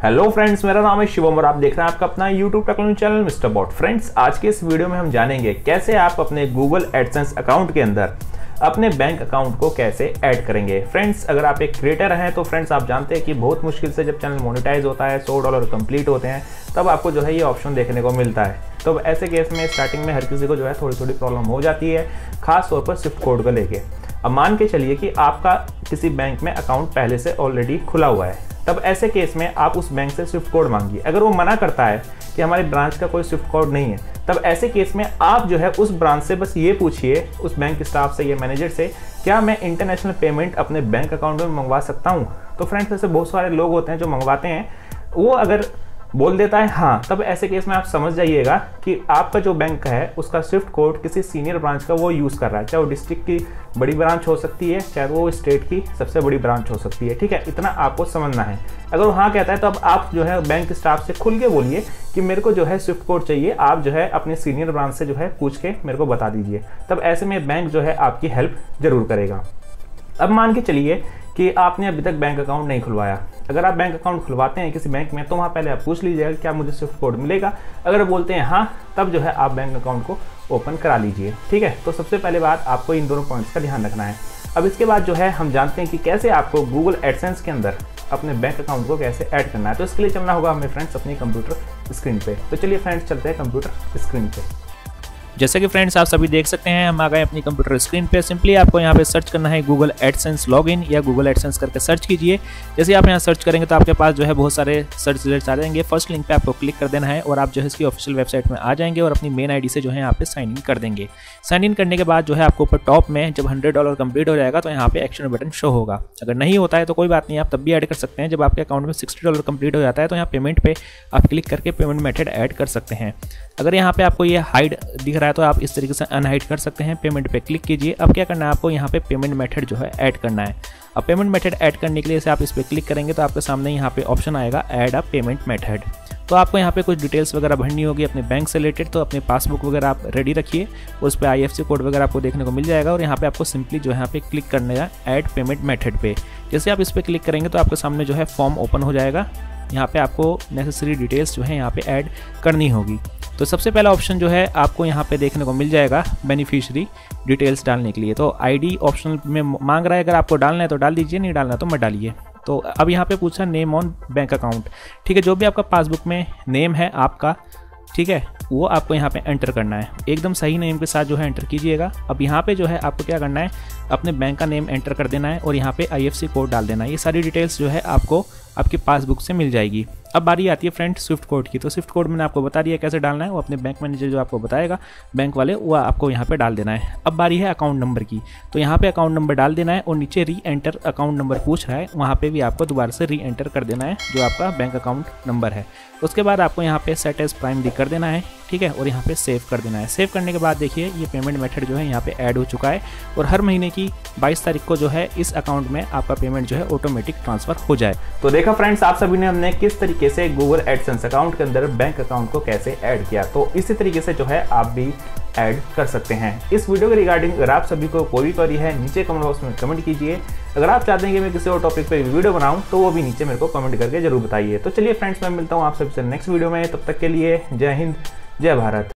Hello friends मेरा नाम है शिवम और आप देख रहे हैं आपका अपना YouTube technology channel mister bot friends आज के इस वीडियो में हम जानेंगे कैसे आप अपने गूगल एडसेंस अकाउंट के अंदर अपने बैंक अकाउंट को कैसे ऐड करेंगे। फ्रेंड्स अगर आप एक क्रिएटर हैं तो फ्रेंड्स आप जानते हैं कि बहुत मुश्किल से जब चैनल मोनिटाइज होता है, सौ डॉलर कंप्लीट होते हैं, तब आपको जो है ये ऑप्शन देखने को मिलता है। तो ऐसे केस में स्टार्टिंग में हर किसी को जो है थोड़ी थोड़ी प्रॉब्लम हो जाती है, खास तौर पर स्विफ्ट कोड को लेके। अब मान के चलिए कि आपका किसी बैंक में अकाउंट पहले से ऑलरेडी खुला हुआ है। तब ऐसे केस में आप उस बैंक से स्विफ्ट कोड मांगिए। अगर वो मना करता है कि हमारे ब्रांच का कोई स्विफ्ट कोड नहीं है, तब ऐसे केस में आप जो है उस ब्रांच से बस ये पूछिए, उस बैंक स्टाफ से या मैनेजर से, क्या मैं इंटरनेशनल पेमेंट अपने बैंक अकाउंट में मंगवा सकता हूँ? तो फ्रेंड्स, ऐसे बहुत सारे लोग होते हैं जो मंगवाते हैं। वो अगर बोल देता है हाँ तब ऐसे केस में आप समझ जाइएगा कि आपका जो बैंक है, उसका स्विफ्ट कोड किसी सीनियर ब्रांच का वो यूज़ कर रहा है। चाहे वो डिस्ट्रिक्ट की बड़ी ब्रांच हो सकती है, चाहे वो स्टेट की सबसे बड़ी ब्रांच हो सकती है, ठीक है? इतना आपको समझना है। अगर वो हाँ कहता है तो अब आप जो है बैंक स्टाफ से खुल के बोलिए कि मेरे को जो है स्विफ्ट कोड चाहिए, आप जो है अपने सीनियर ब्रांच से जो है पूछ के मेरे को बता दीजिए। तब ऐसे में बैंक जो है आपकी हेल्प ज़रूर करेगा। अब मान के चलिए कि आपने अभी तक बैंक अकाउंट नहीं खुलवाया। अगर आप बैंक अकाउंट खुलवाते हैं किसी बैंक में तो वहाँ पहले आप पूछ लीजिएगा क्या मुझे स्विफ्ट कोड मिलेगा। अगर बोलते हैं हाँ तब जो है आप बैंक अकाउंट को ओपन करा लीजिए, ठीक है? तो सबसे पहले बात आपको इन दोनों पॉइंट्स का ध्यान रखना है। अब इसके बाद जो है हम जानते हैं कि कैसे आपको गूगल एडसेंस के अंदर अपने बैंक अकाउंट को कैसे ऐड करना है। तो इसके लिए चलना होगा हमें फ्रेंड्स अपनी कंप्यूटर स्क्रीन पे। तो चलिए फ्रेंड्स चलते हैं कंप्यूटर स्क्रीन पे। जैसे कि फ्रेंड्स आप सभी देख सकते हैं, हम आ गए अपनी कंप्यूटर स्क्रीन पे। सिंपली आपको यहाँ पे सर्च करना है गूगल एडसेंस लॉगिन या गूगल एडसेंस करके सर्च कीजिए। जैसे आप यहाँ सर्च करेंगे तो आपके पास जो है बहुत सारे सर्च रिज़ल्ट आ जाएँगे। फ़र्स्ट लिंक पे आपको क्लिक कर देना है और आप जो है इसकी ऑफिशियल वेबसाइट में आ जाएँगे और अपनी मेन आईडी से जो है यहाँ पे साइन इन कर देंगे। साइन इन करने के बाद जो है आपको ऊपर टॉप में जब हंड्रेड डॉलर कंप्लीट हो जाएगा तो यहाँ पे एक्शन बटन शो होगा। अगर नहीं होता है तो कोई बात नहीं, आप तब भी ऐड कर सकते हैं। जब आपके अकाउंट में सिक्सटी डॉलर कंप्लीट हो जाता है तो यहाँ पेमेंट पे आप क्लिक करके पेमेंट मेथड ऐड कर सकते हैं। अगर यहाँ पे आपको ये हाइड दिख रहा है तो आप इस तरीके से अनहाइड कर सकते हैं। पेमेंट पे क्लिक कीजिए। अब क्या करना है आपको? यहाँ पे पेमेंट मेथड जो है ऐड करना है। अब पेमेंट मेथड ऐड करने के लिए से आप इस पर क्लिक करेंगे तो आपके सामने यहाँ पे ऑप्शन आएगा ऐड अ पेमेंट मेथड तो आपको यहाँ पे कुछ डिटेल्स वगैरह भरनी होगी अपने बैंक से रिलेटेड तो अपने पासबुक वगैरह आप रेडी रखिए। उस पर आई कोड वगैरह आपको देखने को मिल जाएगा और यहाँ पे आपको सिंपली जो है यहाँ पे क्लिक करने का ऐड पेमेंट मेथड पे। जैसे आप इस पर क्लिक करेंगे तो आपके सामने जो है फॉर्म ओपन हो जाएगा। यहाँ पे आपको नेसेसरी डिटेल्स जो है यहाँ पे ऐड करनी होगी। तो सबसे पहला ऑप्शन जो है आपको यहाँ पे देखने को मिल जाएगा बेनिफिशियरी डिटेल्स डालने के लिए। तो आईडी ऑप्शन में मांग रहा है, अगर आपको डालना है तो डाल दीजिए, नहीं डालना तो मत डालिए। तो अब यहाँ पे पूछा नेम ऑन बैंक अकाउंट ठीक है, जो भी आपका पासबुक में नेम है आपका, ठीक है, वो आपको यहाँ पे एंटर करना है। एकदम सही नेम के साथ जो है एंटर कीजिएगा। अब यहाँ पे जो है आपको क्या करना है, अपने बैंक का नेम एंटर कर देना है और यहाँ पे आईएफसी कोड डाल देना है। ये सारी डिटेल्स जो है आपको आपकी पासबुक से मिल जाएगी। अब बारी आती है फ्रेंड स्विफ्ट कोड की। तो स्विफ्ट कोड मैंने आपको बता दिया कैसे डालना है, वो अपने बैंक मैनेजर जो आपको बताएगा बैंक वाले, वो आपको यहाँ पे डाल देना है। अब बारी है अकाउंट नंबर की। तो यहाँ पे अकाउंट नंबर डाल देना है और नीचे री एंटर अकाउंट नंबर पूछ रहा है, वहाँ पे भी आपको दोबारा से री एंटर कर देना है, जो आपका बैंक अकाउंट नंबर है। उसके बाद आपको यहाँ पे सेट एज प्राइमरी कर देना है, ठीक है? और यहाँ पे सेव कर देना है। सेव करने के बाद देखिए, ये पेमेंट मेथड जो है यहाँ पे ऐड हो चुका है और हर महीने की 22 तारीख को जो है, इस अकाउंट में आपका पेमेंट जो है ऑटोमेटिक ट्रांसफ़र हो जाए। तो देखा फ्रेंड्स आप सभी ने हमने किस तरीके से गूगल एडसेंस अकाउंट के अंदर बैंक अकाउंट को कैसे ऐड किया? तो इसी तरीके से जो है आप भी ऐड कर सकते हैं। इस वीडियो के रिगार्डिंग अगर आप सभी को कोई भी क्वेरी है, नीचे कमेंट बॉक्स में कमेंट कीजिए। अगर आप चाहते हैं कि मैं किसी और टॉपिक पर वीडियो बनाऊँ तो वो भी नीचे मेरे को कमेंट करके ज़रूर बताइए। तो चलिए फ्रेंड्स मैं मिलता हूँ आप सबसे नेक्स्ट वीडियो में। तब तक के लिए जय हिंद, जय भारत।